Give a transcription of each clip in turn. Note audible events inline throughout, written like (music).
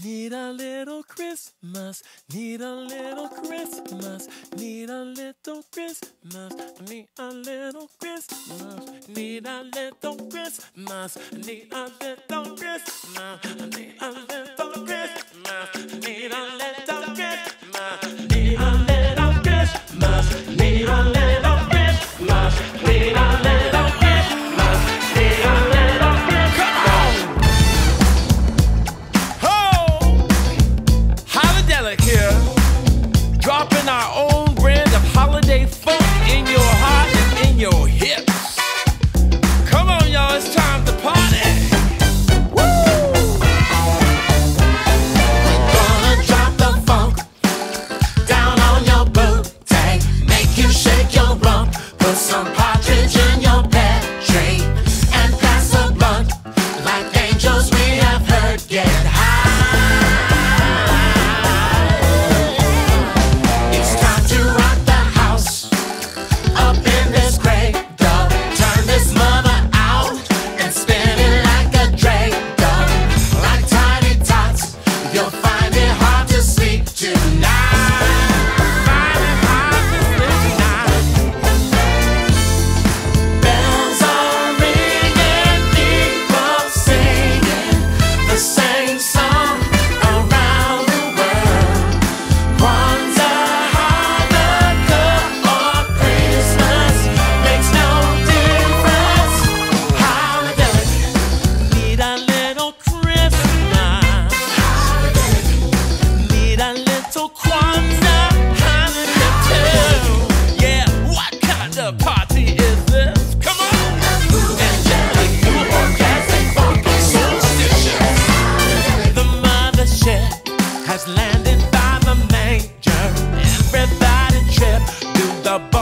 Need a little Christmas, need a little Christmas, need a little Christmas, need a little Christmas, need a little Christmas, need a little Christmas, need a little Christmas, need a little Everybody trip, do the bump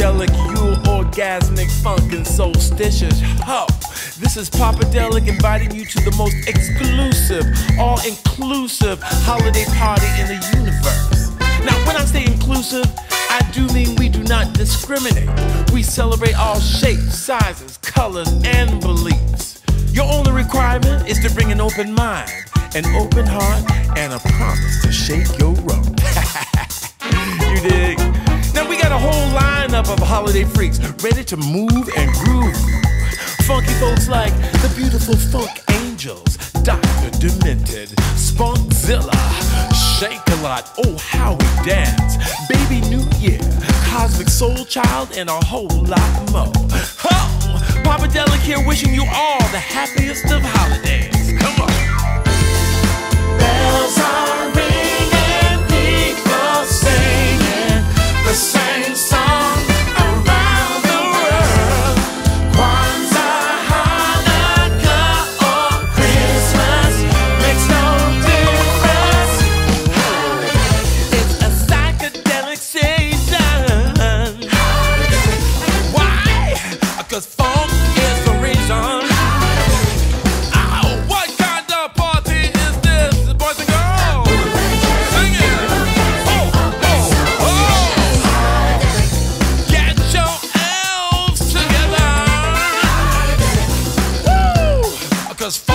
orgasmic, funk and solstitious. Ho! This is Papa Delic inviting you to the most exclusive, all inclusive holiday party in the universe. Now, when I say inclusive, I do mean we do not discriminate. We celebrate all shapes, sizes, colors, and beliefs. Your only requirement is to bring an open mind, an open heart, and a promise to shake your rump. (laughs) you dig? Now we got a whole lineup of holiday freaks ready to move and groove. Funky folks like the beautiful Funk Angels, Dr. Demented, Spunkzilla, Shake a Lot, Oh How We Dance, Baby New Year, Cosmic Soul Child, and a whole lot more. Ho! Papa Delic here wishing you all the happiest of holidays. Come on. Cause